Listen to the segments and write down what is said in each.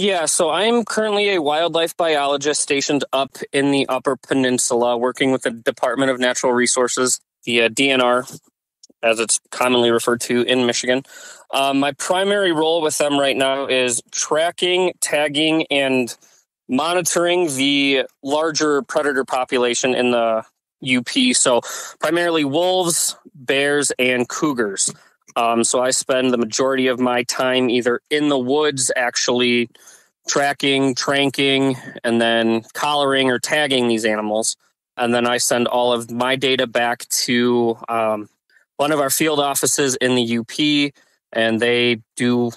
Yeah, so I'm currently a wildlife biologist stationed up in the Upper Peninsula, working with the Department of Natural Resources, the uh, DNR, as it's commonly referred to in Michigan. Um, my primary role with them right now is tracking, tagging, and monitoring the larger predator population in the UP. So, primarily wolves, bears, and cougars. Um, so, I spend the majority of my time either in the woods, actually tracking, tranking, and then collaring or tagging these animals. And then I send all of my data back to um, one of our field offices in the UP, and they do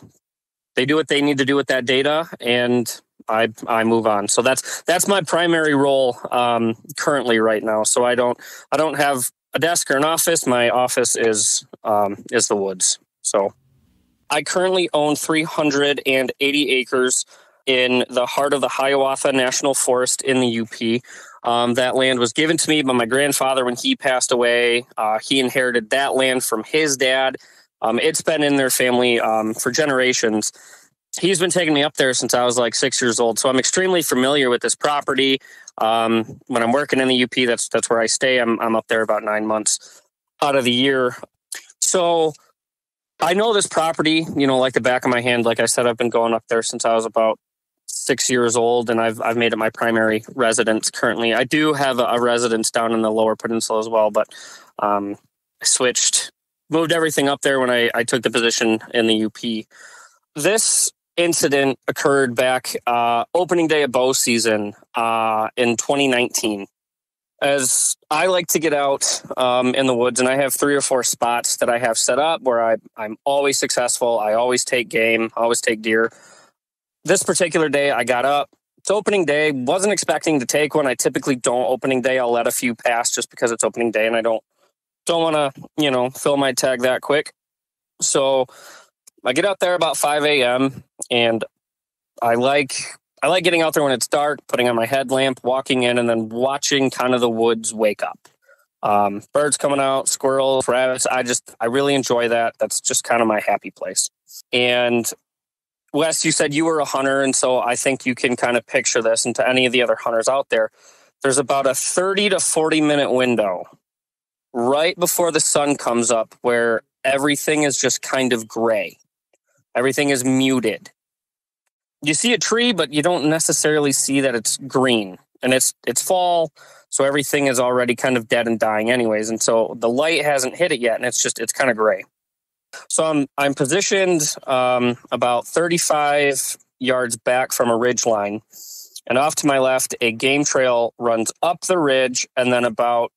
they do what they need to do with that data, and I I move on. So that's that's my primary role um, currently right now. So I don't I don't have a desk or an office. My office is um, is the woods. So I currently own 380 acres in the heart of the Hiawatha National Forest in the UP. Um, that land was given to me by my grandfather when he passed away. Uh, he inherited that land from his dad. Um, it's been in their family um, for generations. He's been taking me up there since I was like six years old, so I'm extremely familiar with this property. Um, when I'm working in the UP, that's that's where I stay. I'm I'm up there about nine months out of the year. So I know this property, you know, like the back of my hand. Like I said, I've been going up there since I was about six years old, and I've I've made it my primary residence currently. I do have a, residence down in the Lower Peninsula as well, but um, I switched, moved everything up there when I, I took the position in the UP. This incident occurred back uh, opening day of bow season uh, in 2019. As I like to get out um, in the woods, and I have three or four spots that I have set up where I, I'm always successful. I always take game, always take deer this particular day, I got up. It's opening day. Wasn't expecting to take one. I typically don't opening day. I'll let a few pass just because it's opening day, and I don't don't want to you know fill my tag that quick. So I get out there about five a.m. and I like I like getting out there when it's dark, putting on my headlamp, walking in, and then watching kind of the woods wake up. Um, birds coming out, squirrels, rabbits. I just I really enjoy that. That's just kind of my happy place. And Wes, you said you were a hunter, and so I think you can kind of picture this. And to any of the other hunters out there, there's about a 30 to 40 minute window right before the sun comes up where everything is just kind of gray. Everything is muted. You see a tree, but you don't necessarily see that it's green. And it's it's fall, so everything is already kind of dead and dying anyways. And so the light hasn't hit it yet, and it's just it's kind of gray. So I'm I'm positioned um, about 35 yards back from a ridge line, and off to my left, a game trail runs up the ridge, and then about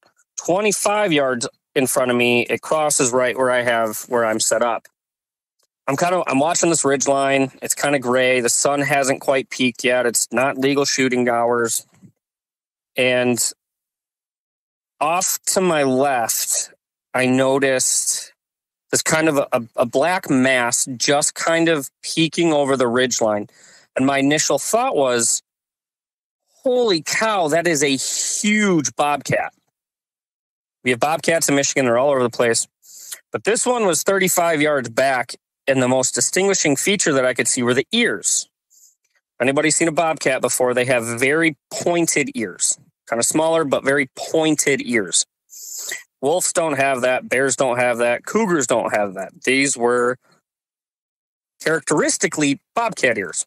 25 yards in front of me, it crosses right where I have where I'm set up. I'm kind of I'm watching this ridge line. It's kind of gray. The sun hasn't quite peaked yet. It's not legal shooting hours, and off to my left, I noticed this kind of a, a black mass just kind of peeking over the ridge line. And my initial thought was, holy cow, that is a huge bobcat. We have bobcats in Michigan, they're all over the place. But this one was 35 yards back, and the most distinguishing feature that I could see were the ears. Anybody seen a bobcat before? They have very pointed ears, kind of smaller, but very pointed ears. Wolves don't have that. Bears don't have that. Cougars don't have that. These were characteristically bobcat ears.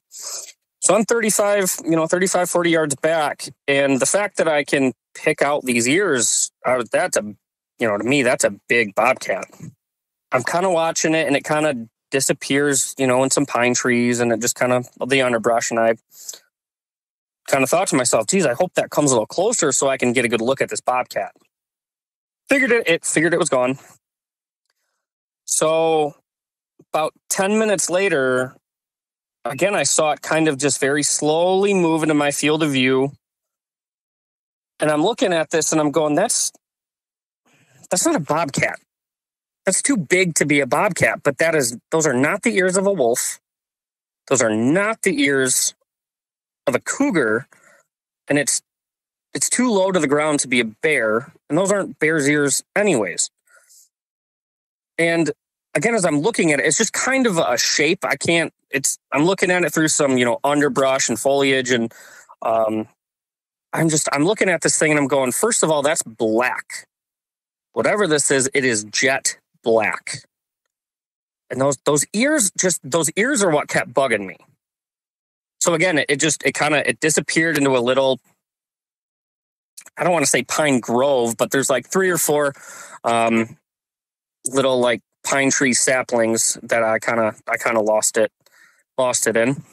So I'm 35, you know, 35, 40 yards back. And the fact that I can pick out these ears, uh, that's a, you know, to me, that's a big bobcat. I'm kind of watching it and it kind of disappears, you know, in some pine trees and it just kind of the underbrush. And I kind of thought to myself, geez, I hope that comes a little closer so I can get a good look at this bobcat figured it, it figured it was gone. So about 10 minutes later, again, I saw it kind of just very slowly move into my field of view. And I'm looking at this and I'm going, that's that's not a bobcat. That's too big to be a bobcat, but that is those are not the ears of a wolf. Those are not the ears of a cougar. And it's it's too low to the ground to be a bear, and those aren't bear's ears, anyways. And again, as I'm looking at it, it's just kind of a shape. I can't it's I'm looking at it through some you know underbrush and foliage, and um, I'm just I'm looking at this thing and I'm going. First of all, that's black. Whatever this is, it is jet black. And those those ears just those ears are what kept bugging me. So again, it, it just it kind of it disappeared into a little I don't want to say pine grove, but there's like three or four um, little like pine tree saplings that I kind of I kind of lost it lost it in.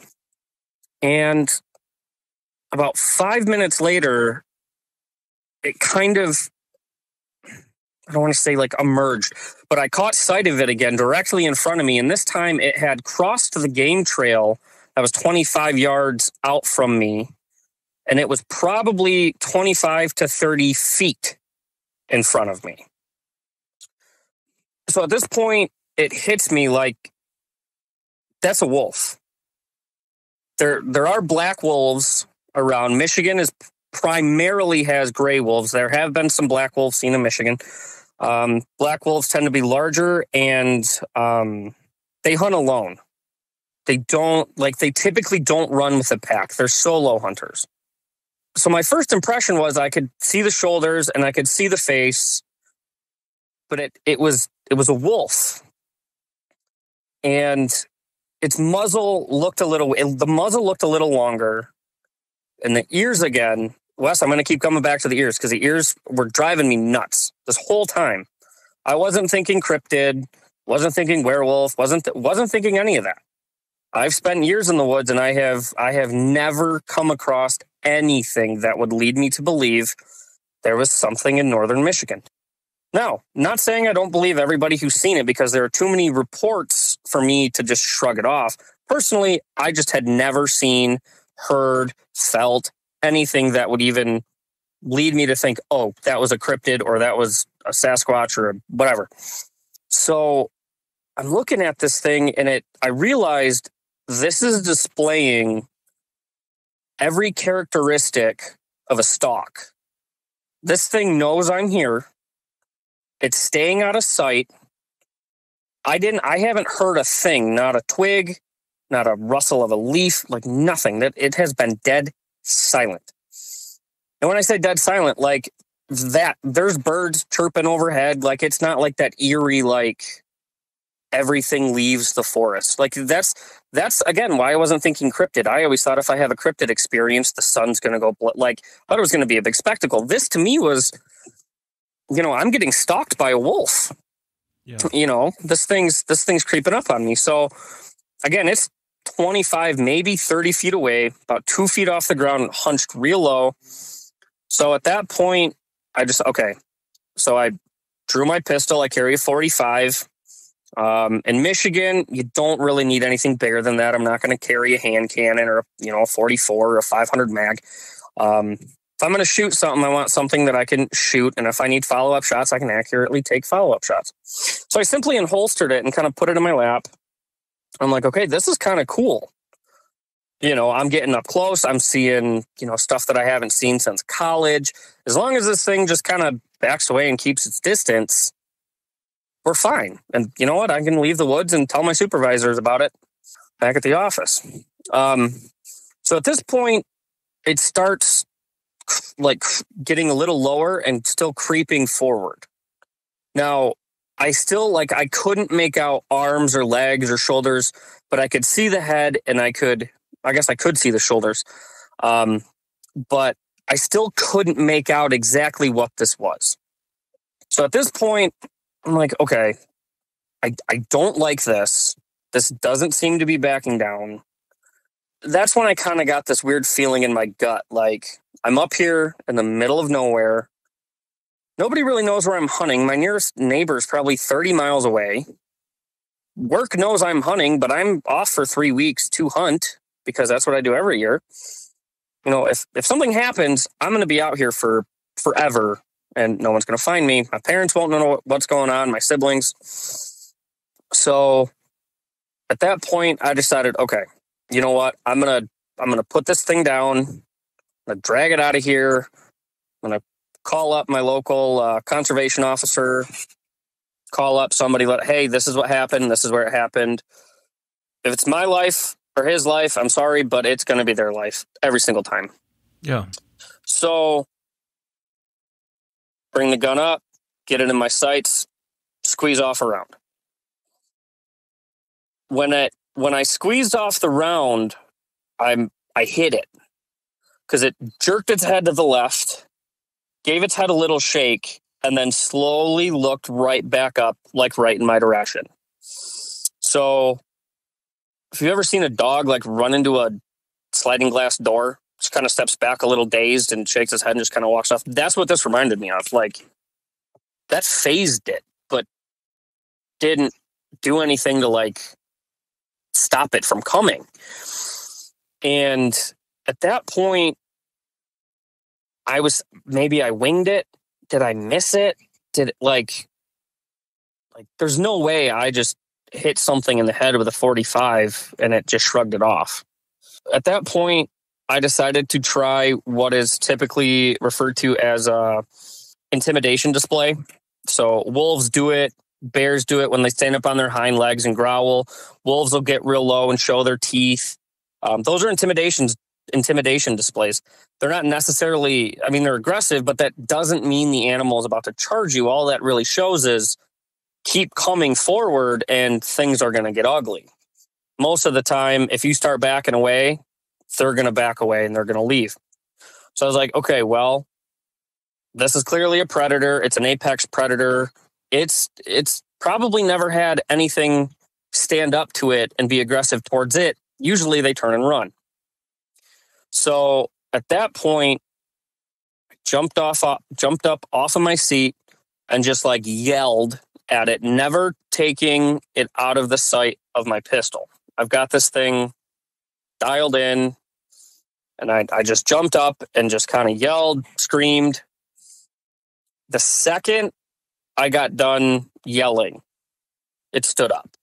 And about 5 minutes later it kind of I don't want to say like emerged, but I caught sight of it again directly in front of me and this time it had crossed the game trail that was 25 yards out from me and it was probably 25 to 30 feet in front of me. So at this point, it hits me like that's a wolf. There, there are black wolves around. Michigan is primarily has gray wolves. There have been some black wolves seen in Michigan. Um, black wolves tend to be larger and um, they hunt alone. They don't like they typically don't run with a pack. They're solo hunters so my first impression was I could see the shoulders and I could see the face, but it it was it was a wolf, and its muzzle looked a little. It, the muzzle looked a little longer, and the ears again. Wes, I'm going to keep coming back to the ears because the ears were driving me nuts this whole time. I wasn't thinking cryptid, wasn't thinking werewolf, wasn't th- wasn't thinking any of that. I've spent years in the woods and I have I have never come across anything that would lead me to believe there was something in northern Michigan. Now, not saying I don't believe everybody who's seen it because there are too many reports for me to just shrug it off. Personally, I just had never seen, heard, felt anything that would even lead me to think, oh, that was a cryptid or that was a Sasquatch or whatever. So I'm looking at this thing and it I realized this is displaying every characteristic of a stalk. This thing knows I'm here. It's staying out of sight. I didn't I haven't heard a thing, not a twig, not a rustle of a leaf, like nothing. That it has been dead silent. And when I say dead silent, like that, there's birds chirping overhead. Like it's not like that eerie, like everything leaves the forest. Like that's that's again why I wasn't thinking cryptid. I always thought if I have a cryptid experience, the sun's going to go bl- like I thought it was going to be a big spectacle. This to me was, you know, I'm getting stalked by a wolf. Yeah. You know, this thing's this thing's creeping up on me. So again, it's 25, maybe 30 feet away, about two feet off the ground, hunched real low. So at that point, I just okay. So I drew my pistol. I carry a 45. Um, in Michigan, you don't really need anything bigger than that. I'm not going to carry a hand cannon or you know a 44 or a 500 mag. Um, if I'm going to shoot something, I want something that I can shoot, and if I need follow up shots, I can accurately take follow up shots. So I simply unholstered it and kind of put it in my lap. I'm like, okay, this is kind of cool. You know, I'm getting up close. I'm seeing, you know, stuff that I haven't seen since college. As long as this thing just kind of backs away and keeps its distance, we're fine. And you know what? I can leave the woods and tell my supervisors about it back at the office. Um, so at this point, it starts like getting a little lower and still creeping forward. Now, I still like I couldn't make out arms or legs or shoulders, but I could see the head and I could I guess I could see the shoulders. Um, but I still couldn't make out exactly what this was. So at this point, I'm like, okay, I, I don't like this. This doesn't seem to be backing down. That's when I kind of got this weird feeling in my gut. Like, I'm up here in the middle of nowhere. Nobody really knows where I'm hunting. My nearest neighbor is probably 30 miles away. Work knows I'm hunting, but I'm off for three weeks to hunt because that's what I do every year. You know, if, if something happens, I'm going to be out here for forever and no one's going to find me. My parents won't know what's going on, my siblings. So at that point, I decided, okay, you know what? I'm going to I'm going to put this thing down. I'm going to drag it out of here. I'm going to call up my local uh, conservation officer, call up somebody, let, hey, this is what happened. This is where it happened. if it's my life or his life, I'm sorry, but it's going to be their life every single time. Yeah. So bring the gun up, get it in my sights, squeeze off a round. When it when I squeezed off the round, I'm I hit it because it jerked its head to the left, gave its head a little shake, and then slowly looked right back up, like right in my direction. So, if you've ever seen a dog like run into a sliding glass door, just kind of steps back a little dazed and shakes his head and just kind of walks off. That's what this reminded me of. Like that fazed it, but didn't do anything to like stop it from coming. And at that point, I was maybe I winged it. Did I miss it? Did it like like there's no way I just hit something in the head with a 45 and it just shrugged it off. At that point, I decided to try what is typically referred to as a intimidation display. So wolves do it, bears do it when they stand up on their hind legs and growl. Wolves will get real low and show their teeth. Um, those are intimidations intimidation displays. They're not necessarily, I mean, they're aggressive, but that doesn't mean the animal is about to charge you. All that really shows is keep coming forward and things are going to get ugly. Most of the time, if you start backing away, they're going to back away and they're going to leave. So I was like, okay, well, this is clearly a predator. It's an apex predator. It's it's probably never had anything stand up to it and be aggressive towards it. Usually they turn and run. So at that point, I jumped off jumped up off of my seat and just like yelled at it, never taking it out of the sight of my pistol. I've got this thing dialed in and I, I just jumped up and just kind of yelled, screamed. The second I got done yelling, it stood up.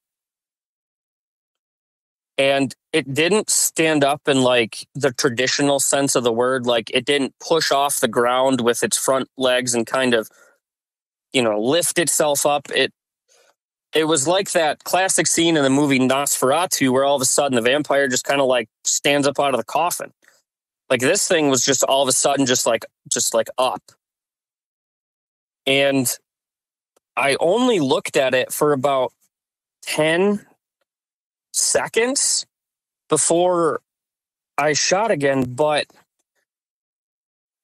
And it didn't stand up in like the traditional sense of the word. Like it didn't push off the ground with its front legs and kind of, you know, lift itself up. It it was like that classic scene in the movie Nosferatu where all of a sudden the vampire just kind of like stands up out of the coffin. Like this thing was just all of a sudden just like just like up. And I only looked at it for about 10 seconds before I shot again, but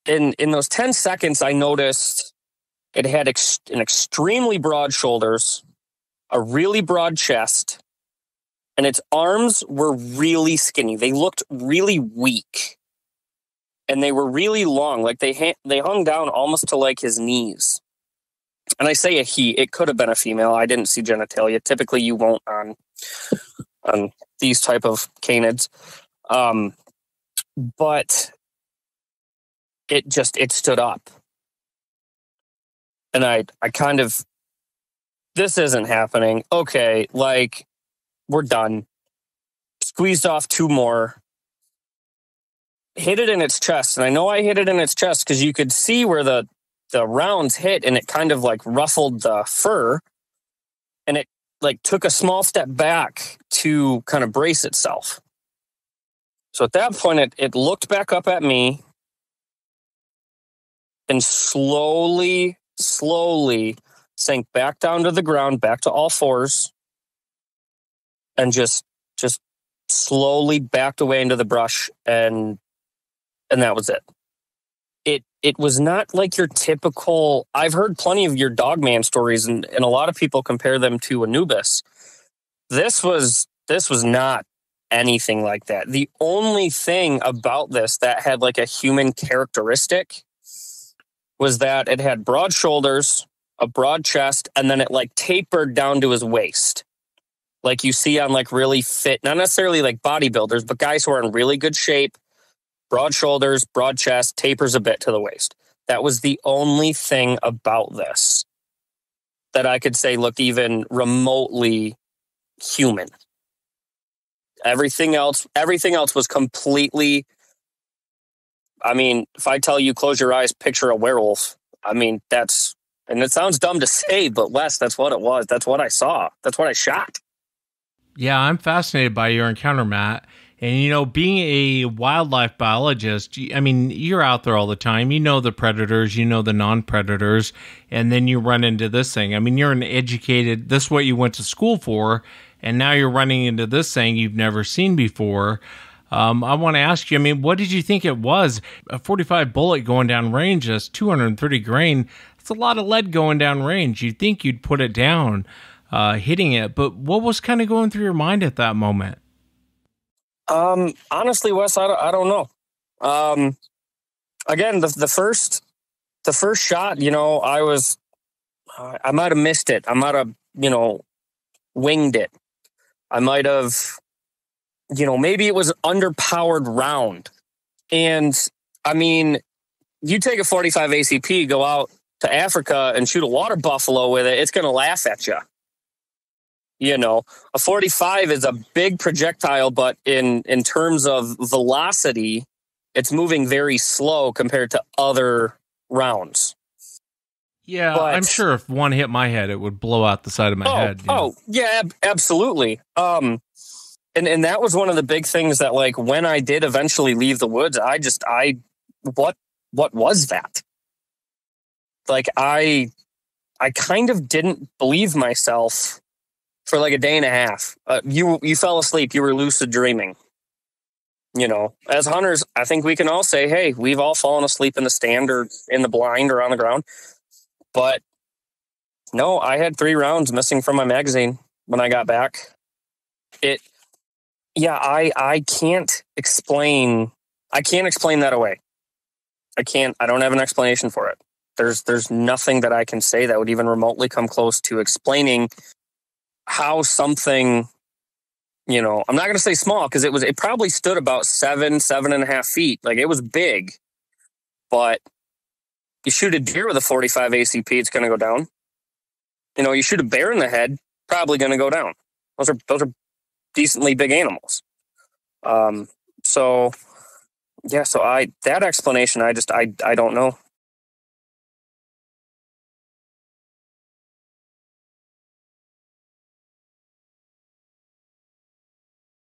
in in those 10 seconds I noticed it had ex- an extremely broad shoulders, a really broad chest, and its arms were really skinny. They looked really weak. And they were really long, like they ha- they hung down almost to like his knees. And I say a he, it could have been a female. I didn't see genitalia. Typically you won't on on these type of canids. Um but it just it stood up. And I I kind of this isn't happening. Okay, like we're done. Squeezed off two more. Hit it in its chest. And I know I hit it in its chest because you could see where the, the rounds hit and it kind of like ruffled the fur. Like took a small step back to kind of brace itself. So at that point, it, it looked back up at me and slowly, slowly sank back down to the ground, back to all fours, and just just slowly backed away into the brush and and that was it. It it was not like your typical I've heard plenty of your dogman stories and, and a lot of people compare them to Anubis. This was this was not anything like that. The only thing about this that had like a human characteristic was that it had broad shoulders, a broad chest, and then it like tapered down to his waist. Like you see on like really fit, not necessarily like bodybuilders, but guys who are in really good shape, broad shoulders, broad chest, tapers a bit to the waist. That was the only thing about this that I could say looked even remotely human. Everything else, everything else was completely. I mean, if I tell you close your eyes, picture a werewolf. I mean, that's and it sounds dumb to say, but Wes, that's what it was. That's what I saw. That's what I shot. Yeah, I'm fascinated by your encounter, Matt. And you know, being a wildlife biologist, I mean, you're out there all the time. You know the predators, you know the non-predators, and then you run into this thing. I mean, you're an educated. This is what you went to school for, and now you're running into this thing you've never seen before. Um, I want to ask you. I mean, what did you think it was? A 45 bullet going down range, that's 230 grain. It's a lot of lead going down range. You'd think you'd put it down, uh, hitting it, but what was kind of going through your mind at that moment? Um, honestly, Wes, I don't, I don't know. Um, again, the the first the first shot, you know, I was I might have missed it. I might have, you know, winged it. I might have, you know, maybe it was underpowered round. And I mean, you take a 45 ACP, go out to Africa and shoot a water buffalo with it, it's going to laugh at you. You know, a 45 is a big projectile, but in in terms of velocity, it's moving very slow compared to other rounds. Yeah, but, I'm sure if one hit my head, it would blow out the side of my oh, head. Oh, know? yeah, ab- absolutely. Um, and and that was one of the big things that, like, when I did eventually leave the woods, I just, I, what, what was that? Like, I, I kind of didn't believe myself for like a day and a half. Uh, you you fell asleep. You were lucid dreaming. You know, as hunters, I think we can all say, "Hey, we've all fallen asleep in the stand or in the blind or on the ground." But no, I had three rounds missing from my magazine when I got back. It, yeah, I I can't explain. I can't explain that away. I can't. I don't have an explanation for it. There's there's nothing that I can say that would even remotely come close to explaining how something you know i'm not going to say small because it was it probably stood about seven seven and a half feet. Like it was big but you shoot a deer with a 45 acp it's going to go down. You know you shoot a bear in the head probably going to go down. Those are those are decently big animals. Um so yeah so i that explanation i just i i don't know